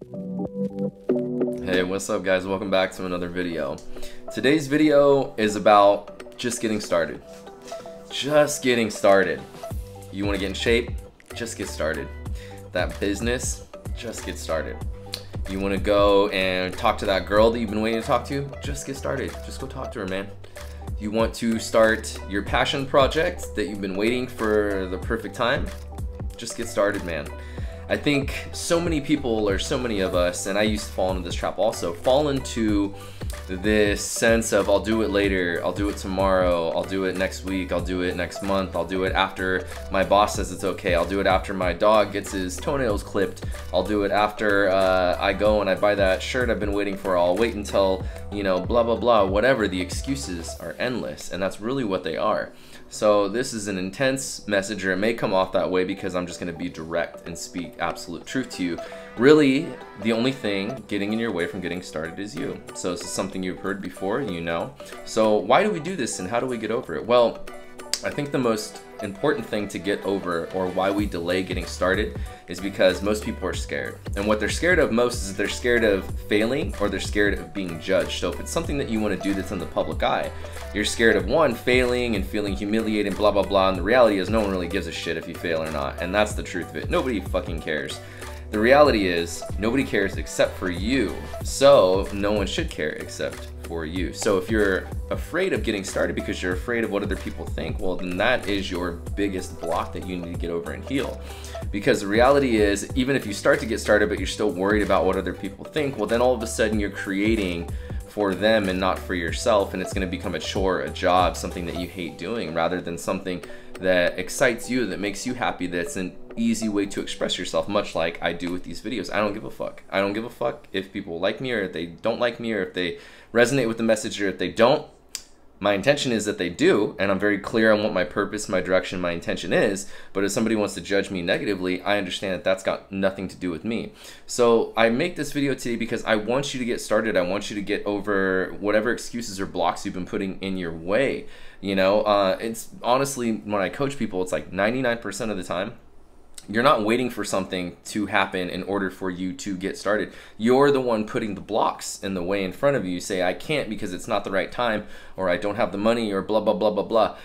Hey, what's up guys? Welcome back to another video. Today's video is about just getting started. Just getting started. You want to get in shape? Just get started. That business? Just get started. You want to go and talk to that girl that you've been waiting to talk to? Just get started. Just go talk to her, man. You want to start your passion project that you've been waiting for the perfect time? Just get started, man. I think so many people, or so many of us, and I used to fall into this trap also, fall into this sense of I'll do it later, I'll do it tomorrow, I'll do it next week, I'll do it next month, I'll do it after my boss says it's okay, I'll do it after my dog gets his toenails clipped, I'll do it after uh, I go and I buy that shirt I've been waiting for, I'll wait until, you know, blah, blah, blah, whatever. The excuses are endless, and that's really what they are. So this is an intense message, or it may come off that way because I'm just going to be direct and speak absolute truth to you. Really, the only thing getting in your way from getting started is you. So this is something you've heard before, you know. So why do we do this and how do we get over it? Well, I think the most important thing to get over or why we delay getting started is because most people are scared. And what they're scared of most is they're scared of failing or they're scared of being judged. So if it's something that you want to do that's in the public eye, you're scared of one, failing and feeling humiliated, blah, blah, blah. And the reality is no one really gives a shit if you fail or not. And that's the truth of it. Nobody fucking cares. The reality is nobody cares except for you. So no one should care except for you. So if you're afraid of getting started because you're afraid of what other people think, well, then that is your biggest block that you need to get over and heal. Because the reality is, even if you start to get started, but you're still worried about what other people think, well, then all of a sudden you're creating for them and not for yourself and it's going to become a chore a job something that you hate doing rather than something that excites you that makes you happy that's an easy way to express yourself much like i do with these videos i don't give a fuck i don't give a fuck if people like me or if they don't like me or if they resonate with the message or if they don't my intention is that they do, and I'm very clear on what my purpose, my direction, my intention is. But if somebody wants to judge me negatively, I understand that that's got nothing to do with me. So I make this video today because I want you to get started. I want you to get over whatever excuses or blocks you've been putting in your way. You know, uh, it's honestly, when I coach people, it's like 99% of the time, you're not waiting for something to happen in order for you to get started. You're the one putting the blocks in the way in front of you. You say, I can't because it's not the right time, or I don't have the money, or blah, blah, blah, blah, blah.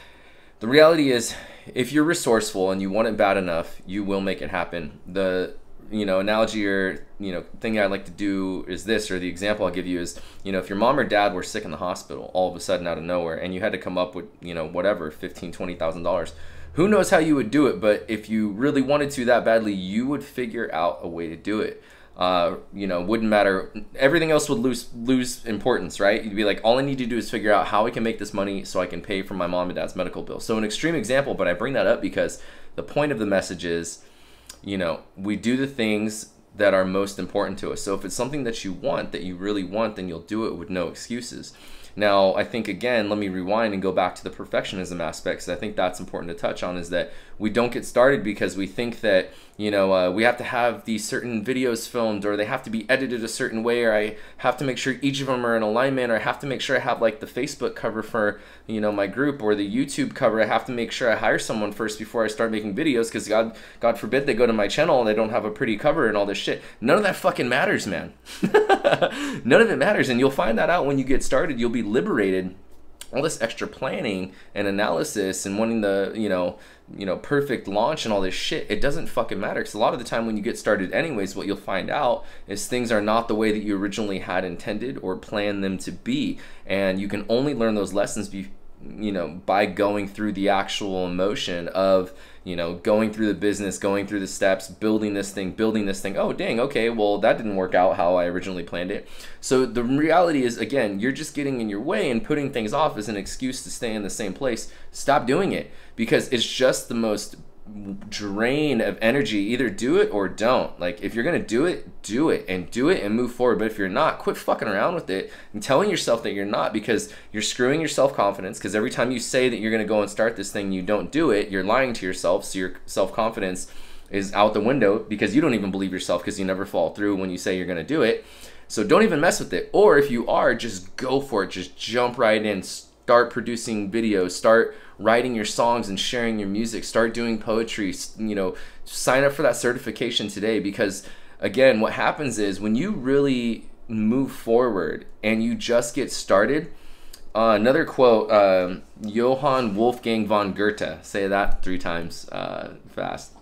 The reality is, if you're resourceful and you want it bad enough, you will make it happen. The you know analogy or you know thing I like to do is this, or the example I'll give you is you know if your mom or dad were sick in the hospital all of a sudden out of nowhere, and you had to come up with you know whatever fifteen twenty thousand dollars who knows how you would do it, but if you really wanted to that badly, you would figure out a way to do it. Uh, you know, wouldn't matter. Everything else would lose lose importance, right? You'd be like, all I need to do is figure out how I can make this money so I can pay for my mom and dad's medical bill. So an extreme example, but I bring that up because the point of the message is, you know, we do the things that are most important to us. So if it's something that you want, that you really want, then you'll do it with no excuses. Now, I think again, let me rewind and go back to the perfectionism aspects. I think that's important to touch on is that we don't get started because we think that you know uh, we have to have these certain videos filmed or they have to be edited a certain way or i have to make sure each of them are in alignment or i have to make sure i have like the facebook cover for you know my group or the youtube cover. I have to make sure i hire someone first before i start making videos because god god forbid they go to my channel and they don't have a pretty cover and all this shit. None of that fucking matters man. None of it matters and you'll find that out when you get started. You'll be liberated all this extra planning and analysis and wanting the you know you know perfect launch and all this shit it doesn't fucking matter. Because a lot of the time when you get started anyways what you'll find out is things are not the way that you originally had intended or planned them to be. And you can only learn those lessons be you know by going through the actual emotion of you know going through the business going through the steps building this thing building this thing. Oh dang okay well that didn't work out how i originally planned it. So the reality is again you're just getting in your way and putting things off as an excuse to stay in the same place. Stop doing it because it's just the most drain of energy. Either do it or don't. Like if you're gonna do it do it and do it and move forward. But if you're not quit fucking around with it and telling yourself that you're not because you're screwing your self-confidence. Because every time you say that you're gonna go and start this thing you don't do it you're lying to yourself. So your self-confidence is out the window because you don't even believe yourself because you never fall through when you say you're gonna do it. So don't even mess with it. Or if you are just go for it. Just jump right in. Start producing videos. Start writing your songs and sharing your music start doing poetry you know sign up for that certification today because again, what happens is when you really move forward and you just get started. Uh, another quote, um, Johann Wolfgang von Goethe. Say that three times uh, fast.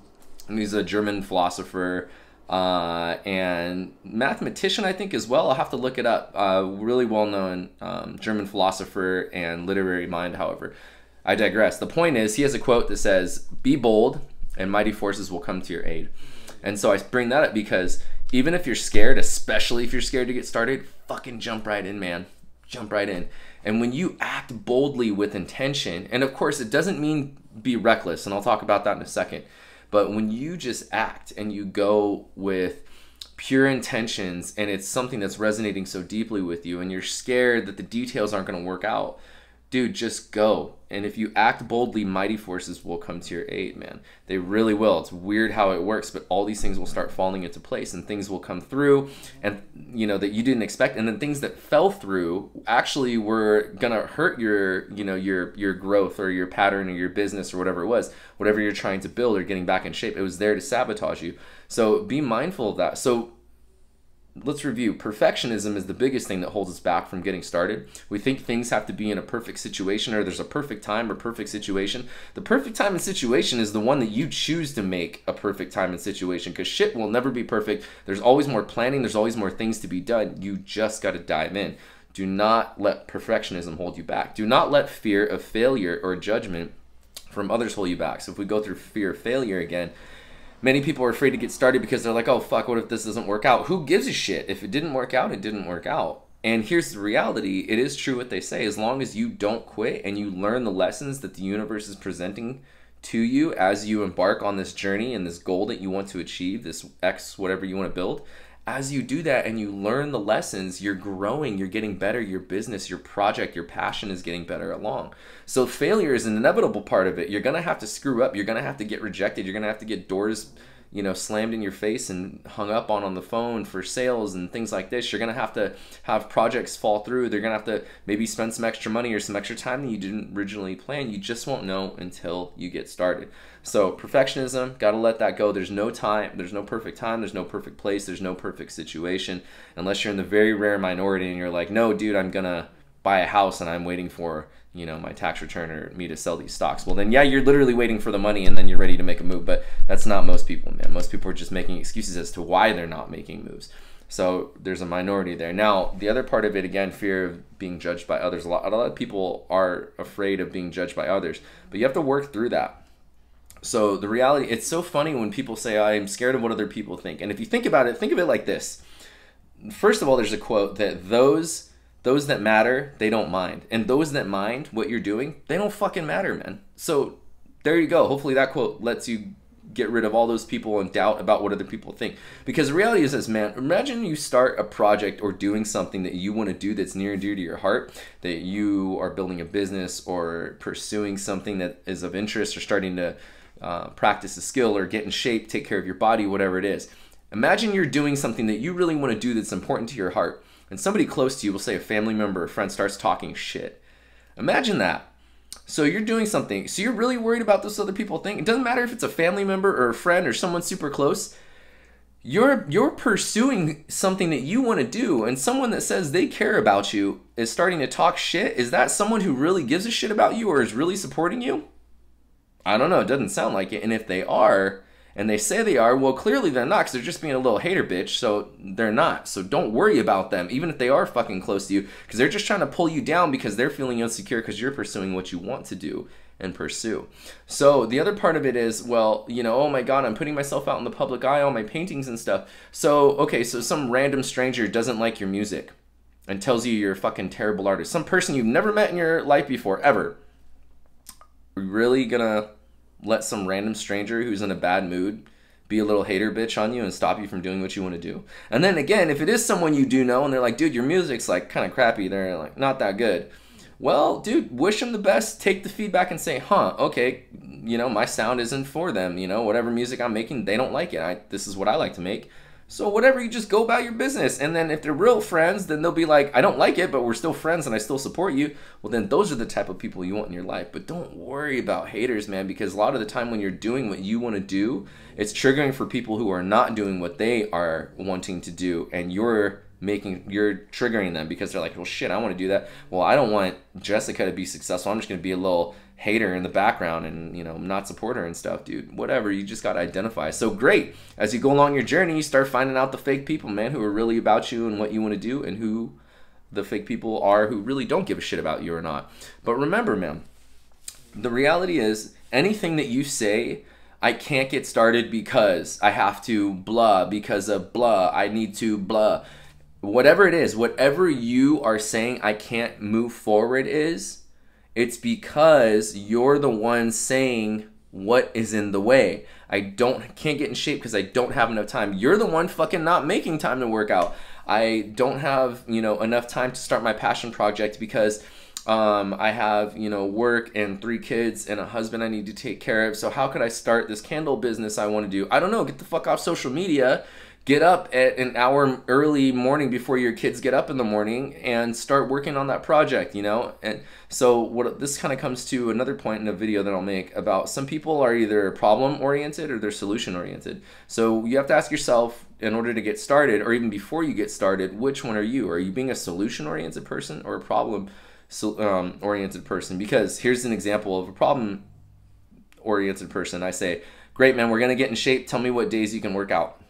He's a German philosopher uh, and mathematician, I think, as well. I'll have to look it up. Uh, really well known um, German philosopher and literary mind, however. I digress. The point is, he has a quote that says, Be bold, and mighty forces will come to your aid. And so I bring that up because even if you're scared, especially if you're scared to get started, fucking jump right in, man. Jump right in. And when you act boldly with intention, and of course, it doesn't mean be reckless, and I'll talk about that in a second, but when you just act and you go with pure intentions and it's something that's resonating so deeply with you, and you're scared that the details aren't going to work out, dude, just go. And if you act boldly, mighty forces will come to your aid, man. They really will. It's weird how it works, but all these things will start falling into place and things will come through and you know that you didn't expect and then things that fell through actually were going to hurt your, you know, your your growth or your pattern or your business or whatever it was, whatever you're trying to build or getting back in shape. It was there to sabotage you. So be mindful of that. So let's review. Perfectionism is the biggest thing that holds us back from getting started. We think things have to be in a perfect situation or there's a perfect time or perfect situation. The perfect time and situation is the one that you choose to make a perfect time and situation because shit will never be perfect. There's always more planning, there's always more things to be done. You just got to dive in. Do not let perfectionism hold you back. Do not let fear of failure or judgment from others hold you back. So if we go through fear of failure again, many people are afraid to get started because they're like, oh, fuck, what if this doesn't work out? Who gives a shit? If it didn't work out, it didn't work out. And here's the reality it is true what they say. As long as you don't quit and you learn the lessons that the universe is presenting to you as you embark on this journey and this goal that you want to achieve, this X, whatever you want to build, as you do that and you learn the lessons, you're growing, you're getting better, your business, your project, your passion is getting better along. So failure is an inevitable part of it. You're going to have to screw up, you're going to have to get rejected, you're going to have to get doors you know slammed in your face and hung up on on the phone for sales and things like this you're going to have to have projects fall through. They're going to have to maybe spend some extra money or some extra time that you didn't originally plan. You just won't know until you get started. So perfectionism got to let that go. There's no time there's no perfect time there's no perfect place there's no perfect situation. Unless you're in the very rare minority and you're like no dude i'm going to buy a house and i'm waiting for you know my tax return or me to sell these stocks. Well then yeah you're literally waiting for the money and then you're ready to make a move but that's not most people man. Most people are just making excuses as to why they're not making moves. So there's a minority there. Now the other part of it again fear of being judged by others. A lot, a lot of people are afraid of being judged by others but you have to work through that. So the reality it's so funny when people say i'm scared of what other people think. And if you think about it think of it like this. First of all there's a quote that those those that matter, they don't mind. And those that mind what you're doing, they don't fucking matter, man. So there you go. Hopefully that quote lets you get rid of all those people and doubt about what other people think. Because the reality is this, man, imagine you start a project or doing something that you want to do that's near and dear to your heart, that you are building a business or pursuing something that is of interest or starting to uh, practice a skill or get in shape, take care of your body, whatever it is. Imagine you're doing something that you really want to do that's important to your heart and somebody close to you will say a family member or friend starts talking shit. Imagine that. So you're doing something. So you're really worried about this other people think. It doesn't matter if it's a family member or a friend or someone super close. You're you're pursuing something that you want to do and someone that says they care about you is starting to talk shit. Is that someone who really gives a shit about you or is really supporting you? I don't know, it doesn't sound like it. And if they are, and they say they are, well, clearly they're not because they're just being a little hater bitch, so they're not. So don't worry about them, even if they are fucking close to you, because they're just trying to pull you down because they're feeling insecure because you're pursuing what you want to do and pursue. So the other part of it is, well, you know, oh my god, I'm putting myself out in the public eye, all my paintings and stuff. So, okay, so some random stranger doesn't like your music and tells you you're a fucking terrible artist. Some person you've never met in your life before, ever. Really gonna let some random stranger who's in a bad mood be a little hater bitch on you and stop you from doing what you want to do. And then again, if it is someone you do know and they're like, dude, your music's like kind of crappy, they're like not that good. Well, dude, wish them the best. Take the feedback and say, huh, okay, you know, my sound isn't for them. You know, whatever music I'm making, they don't like it. I, this is what I like to make. So whatever, you just go about your business. And then if they're real friends, then they'll be like, I don't like it, but we're still friends and I still support you. Well, then those are the type of people you want in your life. But don't worry about haters, man, because a lot of the time when you're doing what you want to do, it's triggering for people who are not doing what they are wanting to do. And you're making you're triggering them because they're like, well, shit, I want to do that. Well, I don't want Jessica to be successful. I'm just going to be a little hater in the background and you know not support her and stuff, dude. Whatever. You just got to identify. So great. As you go along your journey, you start finding out the fake people, man, who are really about you and what you want to do, and who the fake people are who really don't give a shit about you or not. But remember, man, the reality is anything that you say I can't get started because I have to blah because of blah. I need to blah whatever it is, whatever you are saying I can't move forward is, it's because you're the one saying what is in the way. I don't can't get in shape because I don't have enough time. You're the one fucking not making time to work out. I don't have, you know, enough time to start my passion project because um, I have, you know, work and three kids and a husband I need to take care of. So how could I start this candle business I want to do? I don't know. Get the fuck off social media get up at an hour early morning before your kids get up in the morning and start working on that project you know? And so what this kind of comes to another point in a video that i'll make about some people are either problem oriented or they're solution oriented. So you have to ask yourself in order to get started or even before you get started which one are you? Are you being a solution oriented person or a problem um, oriented person? Because here's an example of a problem oriented person. I say great man we're going to get in shape. Tell me what days you can work out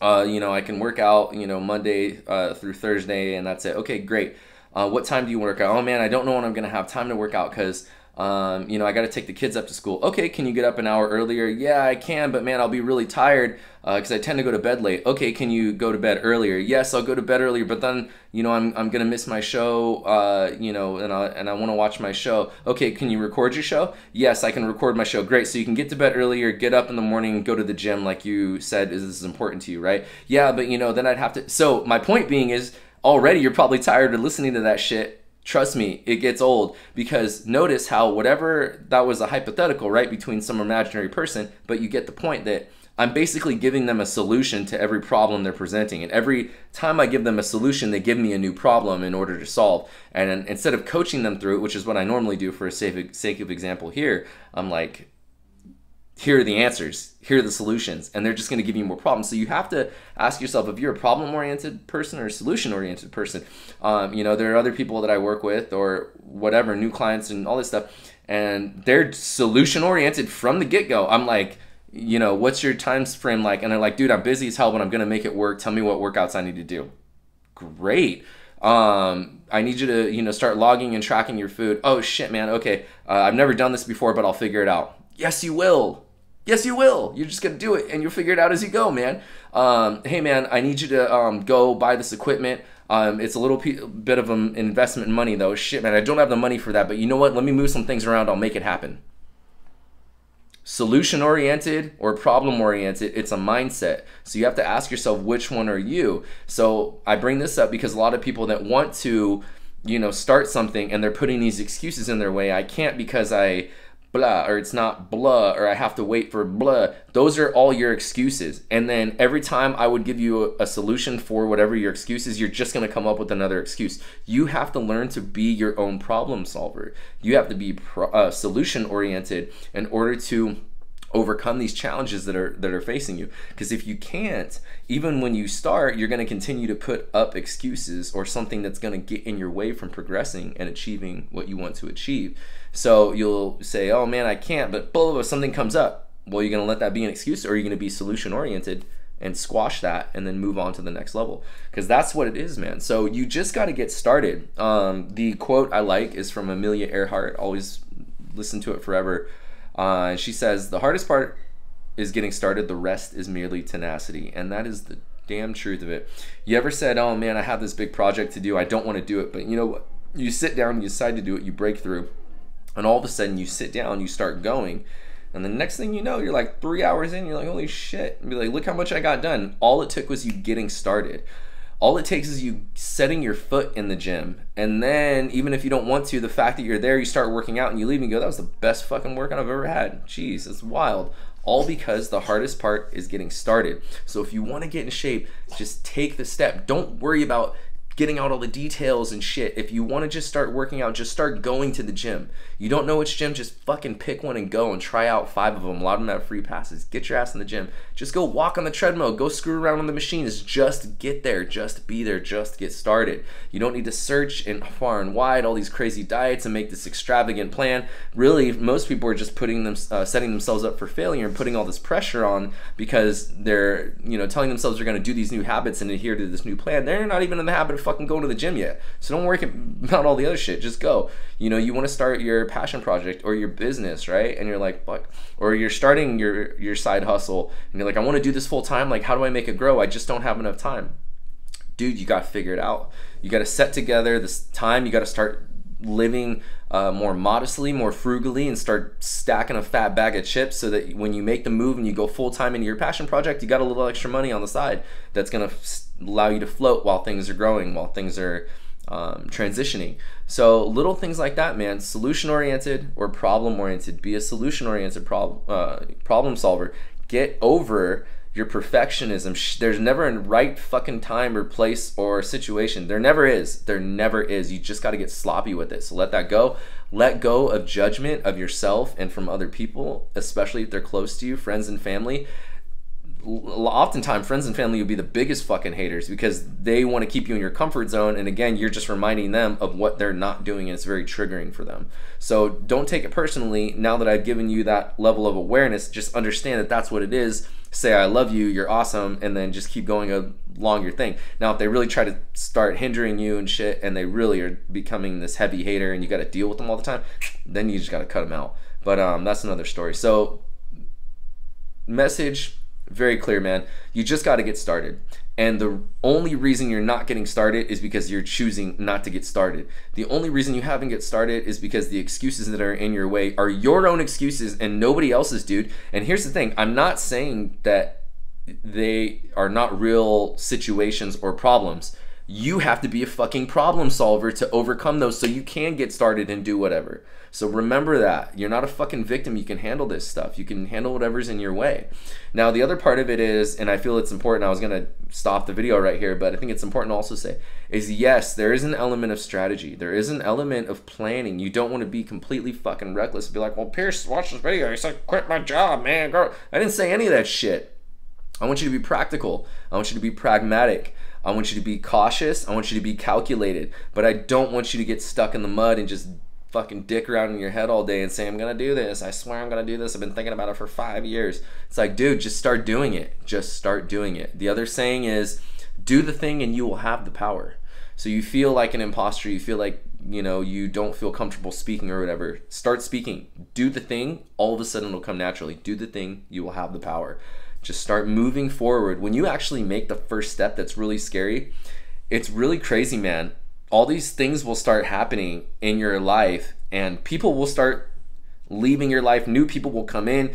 uh, you know, I can work out, you know, Monday uh, through Thursday, and that's it. Okay, great. Uh, what time do you work out? Oh man, I don't know when I'm gonna have time to work out because um, you know, I got to take the kids up to school. Okay, can you get up an hour earlier? Yeah, I can, but man, I'll be really tired because uh, I tend to go to bed late. Okay, can you go to bed earlier? Yes, I'll go to bed earlier, but then you know I'm, I'm gonna miss my show. Uh, you know, and I and I want to watch my show. Okay, can you record your show? Yes, I can record my show. Great. So you can get to bed earlier, get up in the morning, go to the gym like you said is, is important to you, right? Yeah, but you know then I'd have to. So my point being is already you're probably tired of listening to that shit Trust me, it gets old because notice how whatever that was a hypothetical, right, between some imaginary person, but you get the point that I'm basically giving them a solution to every problem they're presenting. And every time I give them a solution, they give me a new problem in order to solve. And instead of coaching them through it, which is what I normally do for a sake of example here, I'm like, here are the answers here are the solutions and they're just going to give you more problems so you have to ask yourself if you're a problem oriented person or a solution oriented person um, you know there are other people that i work with or whatever new clients and all this stuff and they're solution oriented from the get-go i'm like you know what's your time frame like and they're like dude i'm busy as hell but i'm going to make it work tell me what workouts i need to do great um, I need you to, you know, start logging and tracking your food. Oh shit, man. Okay, uh, I've never done this before, but I'll figure it out. Yes, you will. Yes, you will. You're just gonna do it, and you'll figure it out as you go, man. Um, hey, man, I need you to um, go buy this equipment. Um, it's a little p- bit of an investment in money, though. Shit, man, I don't have the money for that. But you know what? Let me move some things around. I'll make it happen. Solution oriented or problem oriented, it's a mindset. So you have to ask yourself, which one are you? So I bring this up because a lot of people that want to, you know, start something and they're putting these excuses in their way. I can't because I blah or it's not blah or I have to wait for blah. Those are all your excuses. And then every time I would give you a, a solution for whatever your excuse is, you're just going to come up with another excuse. You have to learn to be your own problem solver. You have to be pro, uh, solution oriented in order to overcome these challenges that are that are facing you. Because if you can't even when you start you're going to continue to put up excuses or something that's going to get in your way from progressing and achieving what you want to achieve. So you'll say oh man i can't but blah, something comes up. Well you're going to let that be an excuse or you're you going to be solution oriented and squash that and then move on to the next level. Because that's what it is man. So you just got to get started. Um, the quote i like is from amelia earhart. Always listen to it forever uh, she says, The hardest part is getting started, the rest is merely tenacity. And that is the damn truth of it. You ever said, Oh man, I have this big project to do, I don't want to do it, but you know what? You sit down, you decide to do it, you break through, and all of a sudden you sit down, you start going. And the next thing you know, you're like three hours in, you're like, holy shit. And be like, look how much I got done. All it took was you getting started all it takes is you setting your foot in the gym. And then, even if you don't want to, the fact that you're there, you start working out and you leave and you go, that was the best fucking workout I've ever had. Jeez, it's wild. All because the hardest part is getting started. So if you want to get in shape, just take the step. Don't worry about getting out all the details and shit. If you want to just start working out, just start going to the gym. You don't know which gym, just fucking pick one and go and try out five of them. A lot of them have free passes. Get your ass in the gym. Just go walk on the treadmill. Go screw around on the machines. Just get there. Just be there. Just get started. You don't need to search and far and wide all these crazy diets and make this extravagant plan. Really, most people are just putting them, uh, setting themselves up for failure and putting all this pressure on because they're, you know, telling themselves they're going to do these new habits and adhere to this new plan. They're not even in the habit of fucking going to the gym yet. So don't worry about all the other shit. Just go. You know, you want to start your passion project or your business, right? And you're like. Or you're starting your your side hustle and you're like, I want to do this full time. Like, how do I make it grow? I just don't have enough time. Dude, you got to figure it out. You got to set together this time. You got to start living uh, more modestly, more frugally, and start stacking a fat bag of chips so that when you make the move and you go full time into your passion project, you got a little extra money on the side that's gonna allow you to float while things are growing, while things are um, transitioning. So little things like that, man. Solution oriented or problem oriented. Be a solution oriented problem uh, problem solver. Get over your perfectionism. There's never a right fucking time or place or situation. There never is. There never is. You just got to get sloppy with it. So let that go. Let go of judgment of yourself and from other people, especially if they're close to you, friends and family oftentimes friends and family will be the biggest fucking haters because they want to keep you in your comfort zone and again you're just reminding them of what they're not doing and it's very triggering for them. So don't take it personally. Now that i've given you that level of awareness just understand that that's what it is. Say i love you you're awesome and then just keep going along your thing. Now if they really try to start hindering you and shit and they really are becoming this heavy hater and you got to deal with them all the time then you just got to cut them out. But um, that's another story. So message very clear, man. You just got to get started. And the only reason you're not getting started is because you're choosing not to get started. The only reason you haven't get started is because the excuses that are in your way are your own excuses and nobody else's, dude. And here's the thing I'm not saying that they are not real situations or problems. You have to be a fucking problem solver to overcome those so you can get started and do whatever. So remember that. You're not a fucking victim. You can handle this stuff. You can handle whatever's in your way. Now, the other part of it is, and I feel it's important, I was going to stop the video right here, but I think it's important to also say, is yes, there is an element of strategy. There is an element of planning. You don't want to be completely fucking reckless and be like, well, Pierce, watch this video. He said, quit my job, man. Girl. I didn't say any of that shit. I want you to be practical. I want you to be pragmatic. I want you to be cautious. I want you to be calculated. But I don't want you to get stuck in the mud and just fucking dick around in your head all day and say, I'm gonna do this. I swear I'm gonna do this. I've been thinking about it for five years. It's like, dude, just start doing it. Just start doing it. The other saying is, do the thing and you will have the power. So you feel like an imposter, you feel like, you know, you don't feel comfortable speaking or whatever. Start speaking. Do the thing, all of a sudden it'll come naturally. Do the thing, you will have the power. Just start moving forward. When you actually make the first step that's really scary, it's really crazy, man. All these things will start happening in your life, and people will start leaving your life. New people will come in.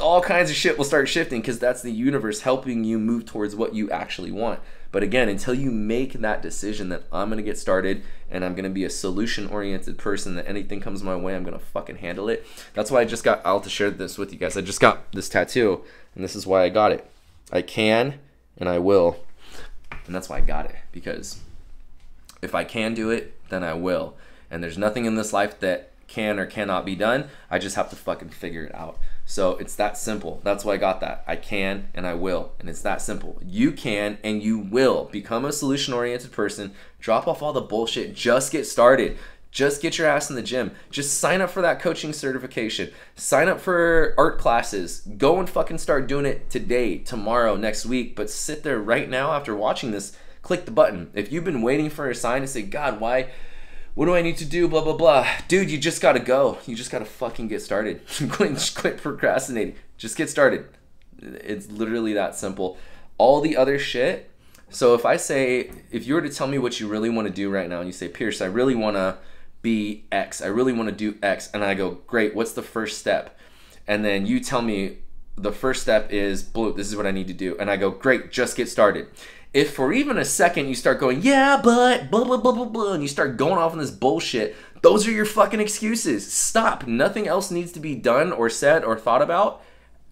all kinds of shit will start shifting because that's the universe helping you move towards what you actually want. But again, until you make that decision that I'm to get started and I'm to be a solution oriented person, that anything comes my way, I'm to fucking handle it. That's why I just got, I'll to share this with you guys. I just got this tattoo and this is why I got it. I can and I will. And that's why I got it because if I can do it, then I will. And there's nothing in this life that can or cannot be done. I just have to fucking figure it out. So it's that simple. That's why I got that. I can and I will. And it's that simple. You can and you will become a solution oriented person. Drop off all the bullshit. Just get started. Just get your ass in the gym. Just sign up for that coaching certification. Sign up for art classes. Go and fucking start doing it today, tomorrow, next week. But sit there right now after watching this. Click the button. If you've been waiting for a sign to say, God, why? What do I need to do? Blah blah blah. Dude, you just gotta go. You just gotta fucking get started. quit, quit procrastinating. Just get started. It's literally that simple. All the other shit. So if I say, if you were to tell me what you really want to do right now, and you say, Pierce, I really want to be X. I really want to do X, and I go, great. What's the first step? And then you tell me the first step is blue. This is what I need to do, and I go, great. Just get started if for even a second you start going, yeah, but blah, blah, blah, blah, blah, and you start going off on this bullshit, those are your fucking excuses. Stop. Nothing else needs to be done or said or thought about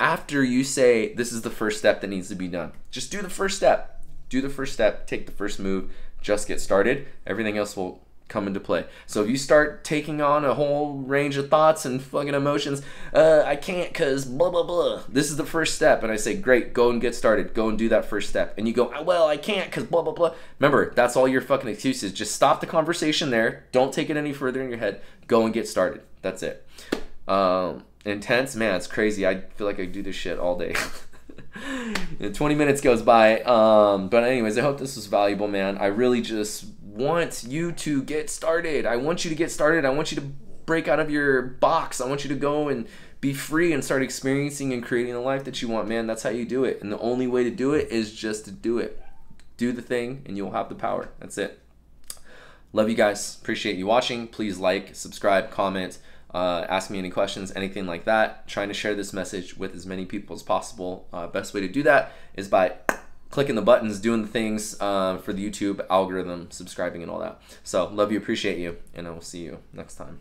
after you say this is the first step that needs to be done. Just do the first step. Do the first step, take the first move, just get started. Everything else will come into play. So if you start taking on a whole range of thoughts and fucking emotions, uh, I can't cause blah blah blah. This is the first step, and I say, great, go and get started. Go and do that first step. And you go, well, I can't cause blah blah blah. Remember, that's all your fucking excuses. Just stop the conversation there. Don't take it any further in your head. Go and get started. That's it. Um, intense, man, it's crazy. I feel like I do this shit all day. 20 minutes goes by. Um, but anyways, I hope this was valuable, man. I really just want you to get started. I want you to get started. I want you to break out of your box. I want you to go and be free and start experiencing and creating the life that you want, man. That's how you do it. And the only way to do it is just to do it. Do the thing and you'll have the power. That's it. Love you guys. Appreciate you watching. Please like, subscribe, comment uh, ask me any questions, anything like that. Trying to share this message with as many people as possible. Uh, best way to do that is by clicking the buttons, doing the things uh, for the YouTube algorithm, subscribing, and all that. So, love you, appreciate you, and I will see you next time.